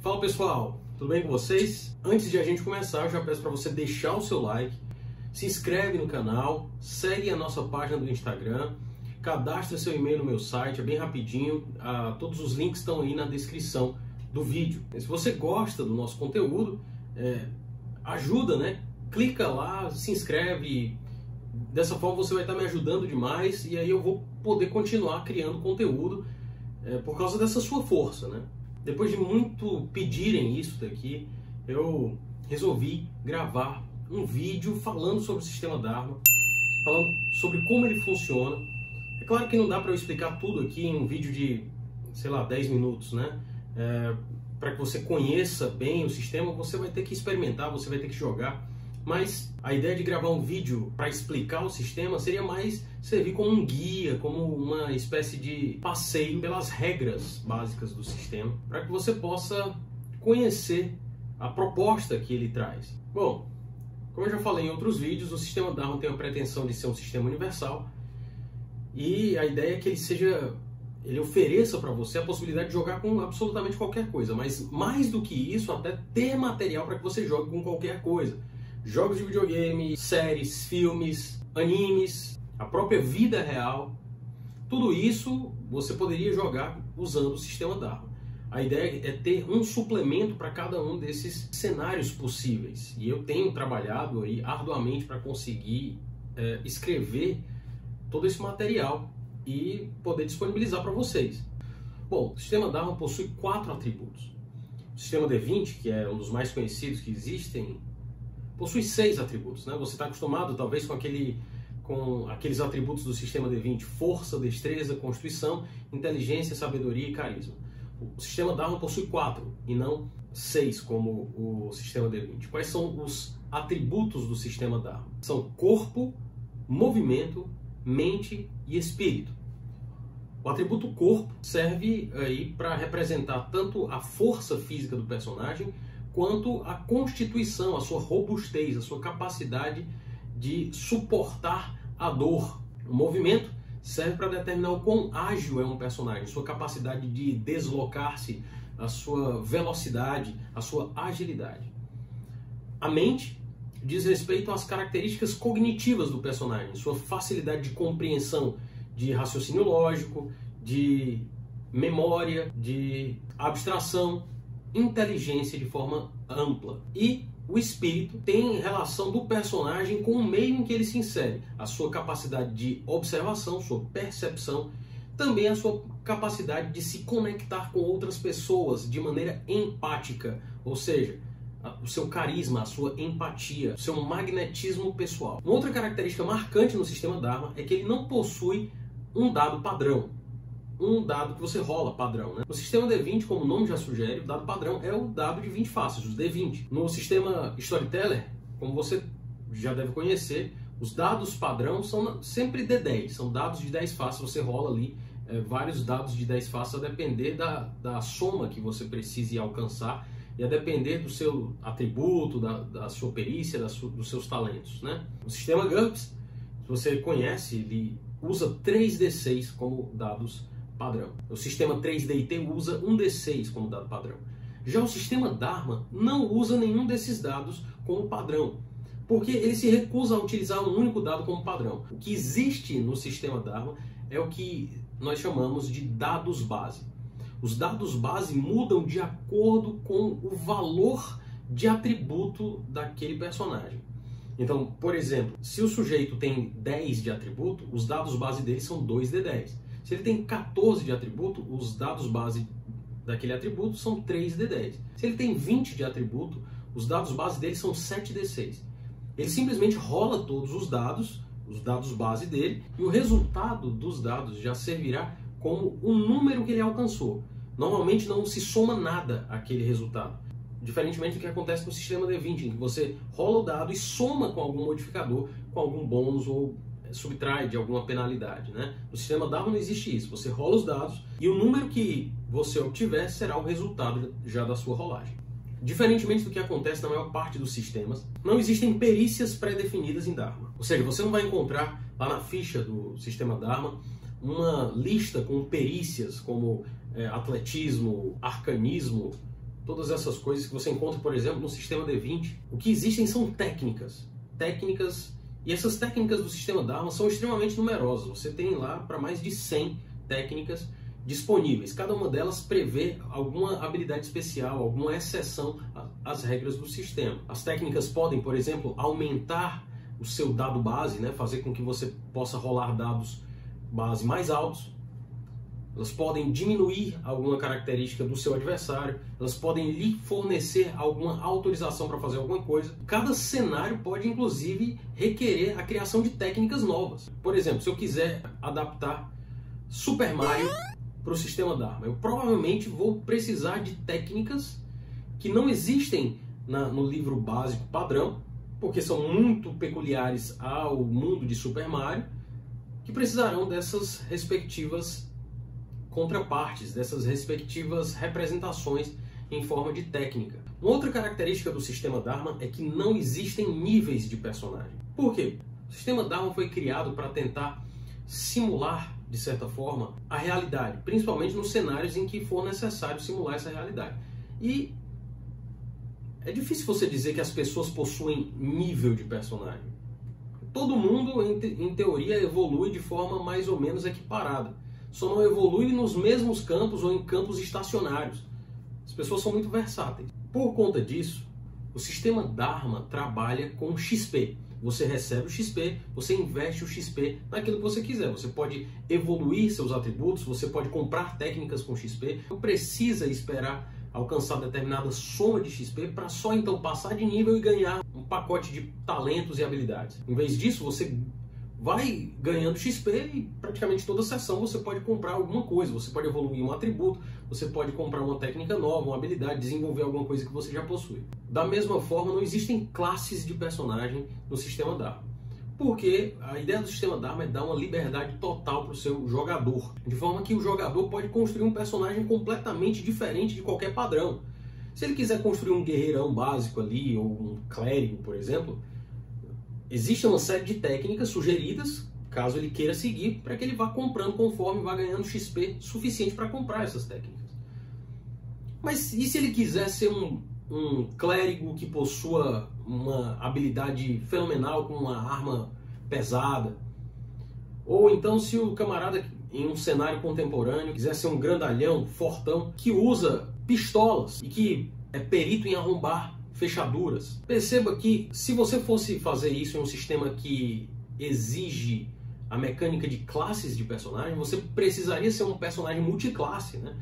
Fala pessoal, tudo bem com vocês? Antes de a gente começar, eu já peço para você deixar o seu like, se inscreve no canal, segue a nossa página do Instagram, cadastra seu e-mail no meu site, é bem rapidinho, ah, todos os links estão aí na descrição do vídeo. Se você gosta do nosso conteúdo, é, ajuda, né? Clica lá, se inscreve, dessa forma você vai estar me ajudando demais e aí eu vou poder continuar criando conteúdo é, por causa dessa sua força, né? Depois de muito pedirem isso daqui, eu resolvi gravar um vídeo falando sobre o sistema Dharma, falando sobre como ele funciona. É claro que não dá para eu explicar tudo aqui em um vídeo de, sei lá, 10 minutos, né? É, para que você conheça bem o sistema, você vai ter que experimentar, você vai ter que jogar. Mas a ideia de gravar um vídeo para explicar o sistema seria mais servir como um guia, como uma espécie de passeio pelas regras básicas do sistema, para que você possa conhecer a proposta que ele traz. Bom, como eu já falei em outros vídeos, o sistema Dharma tem a pretensão de ser um sistema universal e a ideia é que ele seja ele ofereça para você a possibilidade de jogar com absolutamente qualquer coisa, mas mais do que isso, até ter material para que você jogue com qualquer coisa jogos de videogame, séries, filmes, animes, a própria vida real. Tudo isso você poderia jogar usando o sistema Dharma. A ideia é ter um suplemento para cada um desses cenários possíveis. E eu tenho trabalhado aí arduamente para conseguir é, escrever todo esse material e poder disponibilizar para vocês. Bom, o sistema Dharma possui quatro atributos. O sistema D20, que é um dos mais conhecidos que existem possui seis atributos. Né? Você está acostumado, talvez, com, aquele, com aqueles atributos do sistema D20: força, destreza, constituição, inteligência, sabedoria e carisma. O sistema Dharma possui quatro e não seis, como o sistema D20. Quais são os atributos do sistema Dharma? São corpo, movimento, mente e espírito. O atributo corpo serve aí para representar tanto a força física do personagem quanto a constituição, a sua robustez, a sua capacidade de suportar a dor. O movimento serve para determinar o quão ágil é um personagem, sua capacidade de deslocar-se, a sua velocidade, a sua agilidade. A mente diz respeito às características cognitivas do personagem, sua facilidade de compreensão, de raciocínio lógico, de memória, de abstração, inteligência de forma ampla. E o espírito tem relação do personagem com o meio em que ele se insere, a sua capacidade de observação, sua percepção, também a sua capacidade de se conectar com outras pessoas de maneira empática, ou seja, o seu carisma, a sua empatia, o seu magnetismo pessoal. Uma outra característica marcante no sistema Dharma é que ele não possui um dado padrão um dado que você rola padrão. Né? No sistema D20, como o nome já sugere, o dado padrão é o dado de 20 faces, os D20. No sistema Storyteller, como você já deve conhecer, os dados padrão são sempre D10, são dados de 10 faces, você rola ali é, vários dados de 10 faces a depender da, da soma que você precise alcançar e a depender do seu atributo, da, da sua perícia, da su, dos seus talentos. Né? O sistema GURPS, se você conhece, ele usa 3D6 como dados padrão. O sistema 3DIT usa um D6 como dado padrão. Já o sistema Dharma não usa nenhum desses dados como padrão, porque ele se recusa a utilizar um único dado como padrão. O que existe no sistema Dharma é o que nós chamamos de dados base. Os dados base mudam de acordo com o valor de atributo daquele personagem. Então, por exemplo, se o sujeito tem 10 de atributo, os dados base dele são 2d10. Se ele tem 14 de atributo, os dados base daquele atributo são 3D10. Se ele tem 20 de atributo, os dados base dele são 7D6. Ele simplesmente rola todos os dados, os dados base dele, e o resultado dos dados já servirá como o número que ele alcançou. Normalmente não se soma nada àquele resultado. Diferentemente do que acontece no sistema D20, em que você rola o dado e soma com algum modificador, com algum bônus ou subtrai de alguma penalidade. Né? No sistema Dharma não existe isso. Você rola os dados e o número que você obtiver será o resultado já da sua rolagem. Diferentemente do que acontece na maior parte dos sistemas, não existem perícias pré-definidas em Dharma. Ou seja, você não vai encontrar lá na ficha do sistema Dharma uma lista com perícias como é, atletismo, arcanismo, todas essas coisas que você encontra, por exemplo, no sistema D20. O que existem são técnicas. Técnicas. E essas técnicas do sistema Dharma são extremamente numerosas. Você tem lá para mais de 100 técnicas disponíveis. Cada uma delas prevê alguma habilidade especial, alguma exceção às regras do sistema. As técnicas podem, por exemplo, aumentar o seu dado base, né? fazer com que você possa rolar dados base mais altos. Elas podem diminuir alguma característica do seu adversário, elas podem lhe fornecer alguma autorização para fazer alguma coisa. Cada cenário pode, inclusive, requerer a criação de técnicas novas. Por exemplo, se eu quiser adaptar Super Mario para o sistema Dharma. Eu provavelmente vou precisar de técnicas que não existem na, no livro básico padrão, porque são muito peculiares ao mundo de Super Mario, que precisarão dessas respectivas contrapartes, dessas respectivas representações em forma de técnica. Uma outra característica do sistema Dharma é que não existem níveis de personagem. Por quê? O sistema Dharma foi criado para tentar simular de certa forma, a realidade, principalmente nos cenários em que for necessário simular essa realidade. E é difícil você dizer que as pessoas possuem nível de personagem. Todo mundo, em, teoria, evolui de forma mais ou menos equiparada. Só não evolui nos mesmos campos ou em campos estacionários. As pessoas são muito versáteis. Por conta disso, o sistema Dharma trabalha com XP. Você recebe o XP, você investe o XP naquilo que você quiser. Você pode evoluir seus atributos, você pode comprar técnicas com XP. Não precisa esperar alcançar determinada soma de XP para só então passar de nível e ganhar um pacote de talentos e habilidades. Em vez disso, você vai ganhando XP e praticamente toda sessão você pode comprar alguma coisa, você pode evoluir um atributo, você pode comprar uma técnica nova, uma habilidade, desenvolver alguma coisa que você já possui. Da mesma forma, não existem classes de personagem no sistema Dharma. Porque a ideia do sistema Dharma é dar uma liberdade total para o seu jogador, de forma que o jogador pode construir um personagem completamente diferente de qualquer padrão. Se ele quiser construir um guerreirão básico ali, ou um clérigo, por exemplo, Existe uma série de técnicas sugeridas, caso ele queira seguir, para que ele vá comprando conforme vá ganhando XP suficiente para comprar essas técnicas. Mas e se ele quiser ser um, um clérigo que possua uma habilidade fenomenal com uma arma pesada? Ou então se o camarada em um cenário contemporâneo quiser ser um grandalhão, fortão, que usa pistolas e que é perito em arrombar fechaduras. Perceba que se você fosse fazer isso em um sistema que exige a mecânica de classes de personagem, você precisaria ser um personagem multiclasse, né?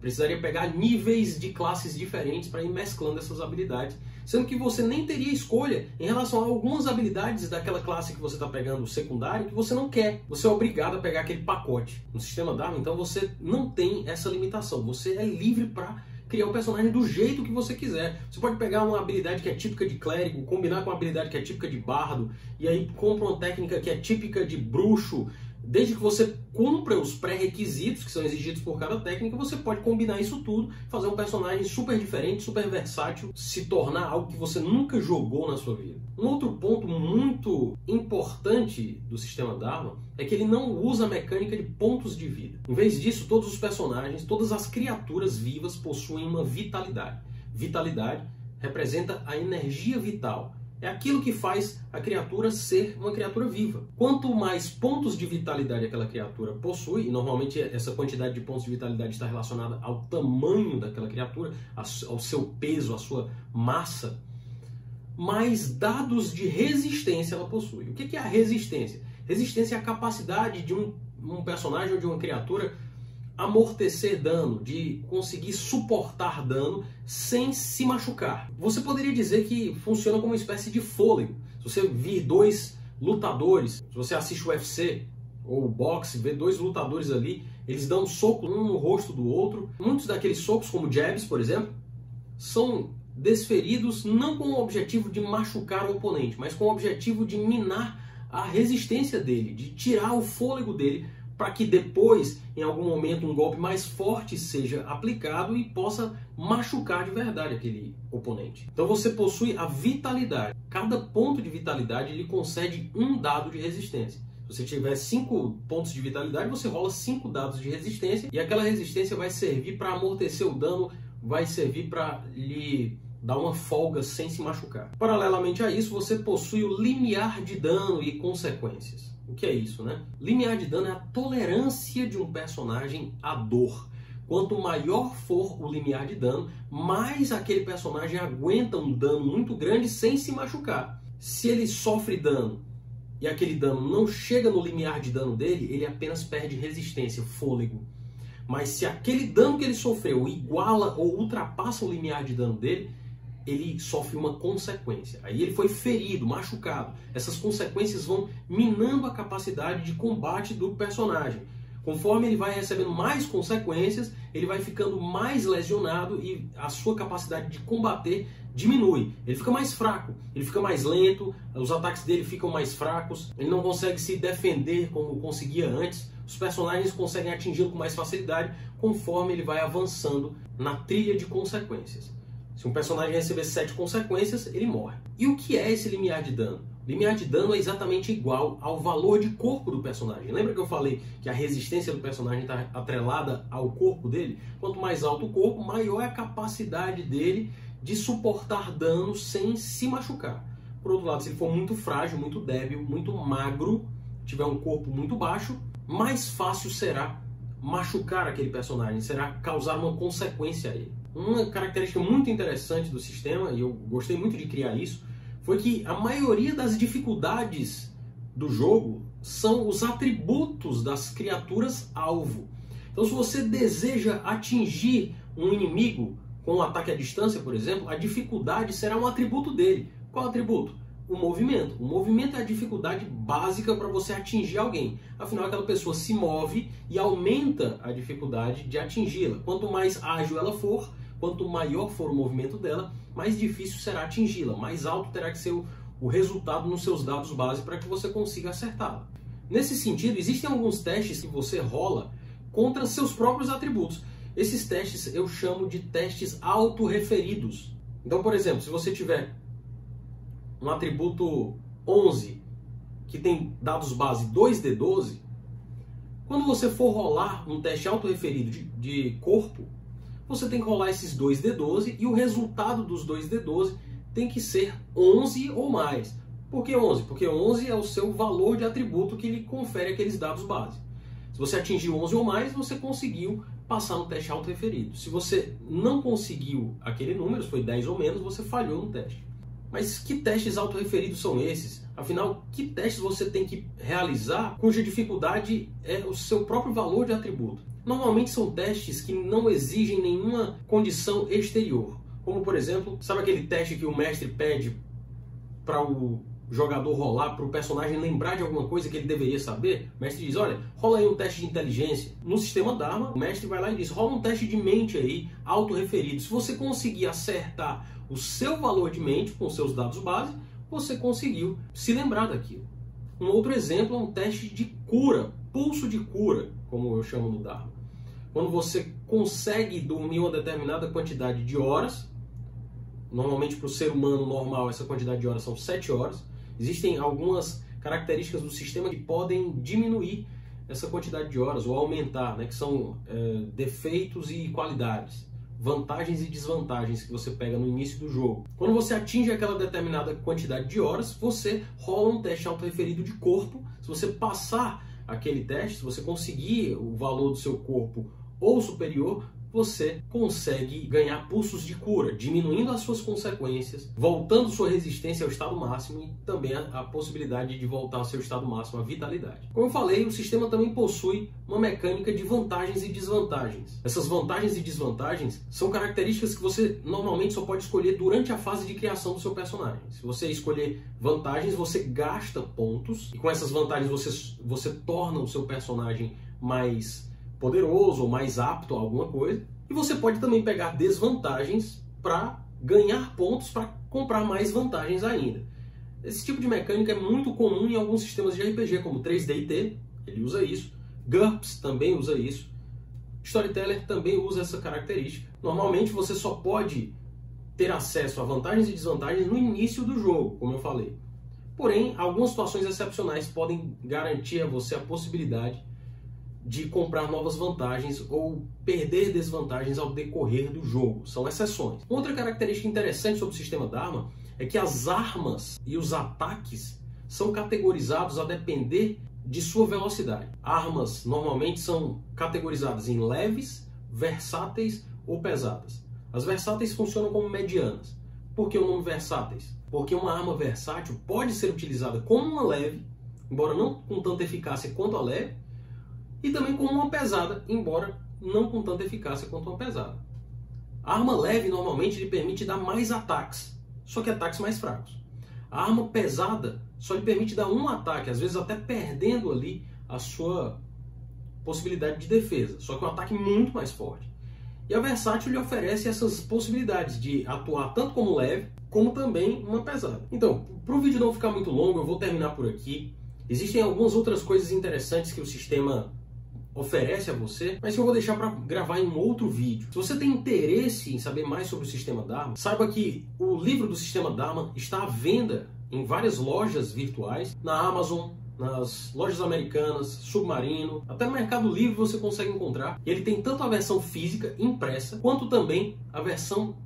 Precisaria pegar níveis de classes diferentes para ir mesclando essas habilidades, sendo que você nem teria escolha em relação a algumas habilidades daquela classe que você está pegando secundário que você não quer. Você é obrigado a pegar aquele pacote. No sistema Dharma, então você não tem essa limitação. Você é livre para criar o personagem do jeito que você quiser. Você pode pegar uma habilidade que é típica de clérigo, combinar com uma habilidade que é típica de bardo, e aí compra uma técnica que é típica de bruxo, Desde que você cumpra os pré-requisitos que são exigidos por cada técnica, você pode combinar isso tudo, fazer um personagem super diferente, super versátil, se tornar algo que você nunca jogou na sua vida. Um outro ponto muito importante do sistema Dharma é que ele não usa a mecânica de pontos de vida. Em vez disso, todos os personagens, todas as criaturas vivas possuem uma vitalidade. Vitalidade representa a energia vital é aquilo que faz a criatura ser uma criatura viva. Quanto mais pontos de vitalidade aquela criatura possui, e normalmente essa quantidade de pontos de vitalidade está relacionada ao tamanho daquela criatura, ao seu peso, à sua massa, mais dados de resistência ela possui. O que é a resistência? Resistência é a capacidade de um, um personagem ou de uma criatura amortecer dano, de conseguir suportar dano sem se machucar. Você poderia dizer que funciona como uma espécie de fôlego. Se você vir dois lutadores, se você assiste o UFC ou o boxe, vê dois lutadores ali, eles dão um soco um no rosto do outro. Muitos daqueles socos, como jabs, por exemplo, são desferidos não com o objetivo de machucar o oponente, mas com o objetivo de minar a resistência dele, de tirar o fôlego dele para que depois, em algum momento, um golpe mais forte seja aplicado e possa machucar de verdade aquele oponente. Então você possui a vitalidade. Cada ponto de vitalidade lhe concede um dado de resistência. Se você tiver 5 pontos de vitalidade, você rola 5 dados de resistência e aquela resistência vai servir para amortecer o dano vai servir para lhe dar uma folga sem se machucar. Paralelamente a isso, você possui o limiar de dano e consequências. O que é isso, né? Limiar de dano é a tolerância de um personagem à dor. Quanto maior for o limiar de dano, mais aquele personagem aguenta um dano muito grande sem se machucar. Se ele sofre dano e aquele dano não chega no limiar de dano dele, ele apenas perde resistência, fôlego. Mas se aquele dano que ele sofreu iguala ou ultrapassa o limiar de dano dele, ele sofre uma consequência. Aí ele foi ferido, machucado. Essas consequências vão minando a capacidade de combate do personagem. Conforme ele vai recebendo mais consequências, ele vai ficando mais lesionado e a sua capacidade de combater diminui. Ele fica mais fraco, ele fica mais lento, os ataques dele ficam mais fracos, ele não consegue se defender como conseguia antes. Os personagens conseguem atingi-lo com mais facilidade conforme ele vai avançando na trilha de consequências. Se um personagem receber sete consequências, ele morre. E o que é esse limiar de dano? O limiar de dano é exatamente igual ao valor de corpo do personagem. Lembra que eu falei que a resistência do personagem está atrelada ao corpo dele? Quanto mais alto o corpo, maior é a capacidade dele de suportar dano sem se machucar. Por outro lado, se ele for muito frágil, muito débil, muito magro, tiver um corpo muito baixo, mais fácil será machucar aquele personagem, será causar uma consequência a ele. Uma característica muito interessante do sistema, e eu gostei muito de criar isso, foi que a maioria das dificuldades do jogo são os atributos das criaturas alvo. Então, se você deseja atingir um inimigo com um ataque à distância, por exemplo, a dificuldade será um atributo dele. Qual atributo? o movimento. O movimento é a dificuldade básica para você atingir alguém. Afinal, aquela pessoa se move e aumenta a dificuldade de atingi-la. Quanto mais ágil ela for, quanto maior for o movimento dela, mais difícil será atingi-la. Mais alto terá que ser o, o resultado nos seus dados base para que você consiga acertá-la. Nesse sentido, existem alguns testes que você rola contra seus próprios atributos. Esses testes eu chamo de testes autorreferidos. Então, por exemplo, se você tiver um atributo 11 que tem dados base 2D12, quando você for rolar um teste autorreferido de, de corpo, você tem que rolar esses 2D12 e o resultado dos 2D12 tem que ser 11 ou mais. Por que 11? Porque 11 é o seu valor de atributo que lhe confere aqueles dados base. Se você atingir 11 ou mais, você conseguiu passar no teste autorreferido. Se você não conseguiu aquele número, se foi 10 ou menos, você falhou no teste. Mas que testes autorreferidos são esses? Afinal, que testes você tem que realizar cuja dificuldade é o seu próprio valor de atributo? Normalmente são testes que não exigem nenhuma condição exterior. Como, por exemplo, sabe aquele teste que o mestre pede para o jogador rolar para o personagem lembrar de alguma coisa que ele deveria saber, o mestre diz: Olha, rola aí um teste de inteligência. No sistema Dharma, o mestre vai lá e diz: Rola um teste de mente aí, autorreferido. Se você conseguir acertar o seu valor de mente com seus dados base, você conseguiu se lembrar daquilo. Um outro exemplo é um teste de cura, pulso de cura, como eu chamo no Dharma. Quando você consegue dormir uma determinada quantidade de horas, normalmente para o ser humano normal essa quantidade de horas são 7 horas, existem algumas características do sistema que podem diminuir essa quantidade de horas ou aumentar, né, que são é, defeitos e qualidades vantagens e desvantagens que você pega no início do jogo. Quando você atinge aquela determinada quantidade de horas, você rola um teste auto-referido de corpo. Se você passar aquele teste, se você conseguir o valor do seu corpo ou superior, você consegue ganhar pulsos de cura, diminuindo as suas consequências, voltando sua resistência ao estado máximo e também a, a, possibilidade de voltar ao seu estado máximo, a vitalidade. Como eu falei, o sistema também possui uma mecânica de vantagens e desvantagens. Essas vantagens e desvantagens são características que você normalmente só pode escolher durante a fase de criação do seu personagem. Se você escolher vantagens, você gasta pontos e com essas vantagens você, você torna o seu personagem mais poderoso ou mais apto a alguma coisa. E você pode também pegar desvantagens para ganhar pontos para comprar mais vantagens ainda. Esse tipo de mecânica é muito comum em alguns sistemas de RPG, como 3D&T, ele usa isso. GURPS também usa isso. Storyteller também usa essa característica. Normalmente você só pode ter acesso a vantagens e desvantagens no início do jogo, como eu falei. Porém, algumas situações excepcionais podem garantir a você a possibilidade de comprar novas vantagens ou perder desvantagens ao decorrer do jogo. São exceções. Outra característica interessante sobre o sistema Dharma é que as armas e os ataques são categorizados a depender de sua velocidade. Armas normalmente são categorizadas em leves, versáteis ou pesadas. As versáteis funcionam como medianas. Por que o nome versáteis? Porque uma arma versátil pode ser utilizada como uma leve, embora não com tanta eficácia quanto a leve, e também como uma pesada, embora não com tanta eficácia quanto uma pesada. A arma leve normalmente lhe permite dar mais ataques, só que ataques mais fracos. A arma pesada só lhe permite dar um ataque, às vezes até perdendo ali a sua possibilidade de defesa, só que um ataque muito mais forte. E a versátil lhe oferece essas possibilidades de atuar tanto como leve, como também uma pesada. Então, para o vídeo não ficar muito longo, eu vou terminar por aqui. Existem algumas outras coisas interessantes que o sistema oferece a você, mas que eu vou deixar para gravar em um outro vídeo. Se você tem interesse em saber mais sobre o sistema Dharma, saiba que o livro do sistema Dharma está à venda em várias lojas virtuais, na Amazon, nas lojas americanas, Submarino, até no Mercado Livre você consegue encontrar. Ele tem tanto a versão física, impressa, quanto também a versão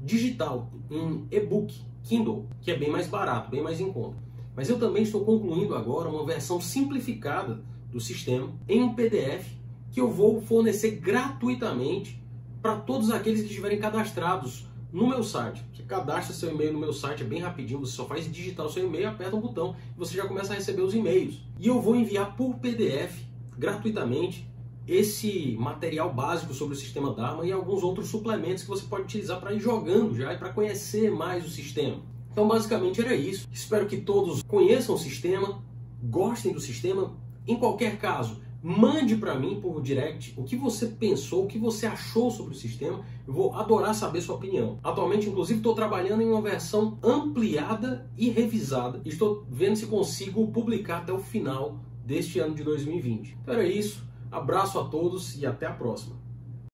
digital, em e-book, Kindle, que é bem mais barato, bem mais em conta. Mas eu também estou concluindo agora uma versão simplificada do sistema em um PDF que eu vou fornecer gratuitamente para todos aqueles que estiverem cadastrados no meu site. Você cadastra seu e-mail no meu site, é bem rapidinho, você só faz digitar o seu e-mail, aperta um botão e você já começa a receber os e-mails. E eu vou enviar por PDF gratuitamente esse material básico sobre o sistema Dharma e alguns outros suplementos que você pode utilizar para ir jogando já e para conhecer mais o sistema. Então, basicamente era isso. Espero que todos conheçam o sistema, gostem do sistema, em qualquer caso, mande para mim por direct o que você pensou, o que você achou sobre o sistema. Eu vou adorar saber sua opinião. Atualmente, inclusive, estou trabalhando em uma versão ampliada e revisada. Estou vendo se consigo publicar até o final deste ano de 2020. Então era isso. Abraço a todos e até a próxima.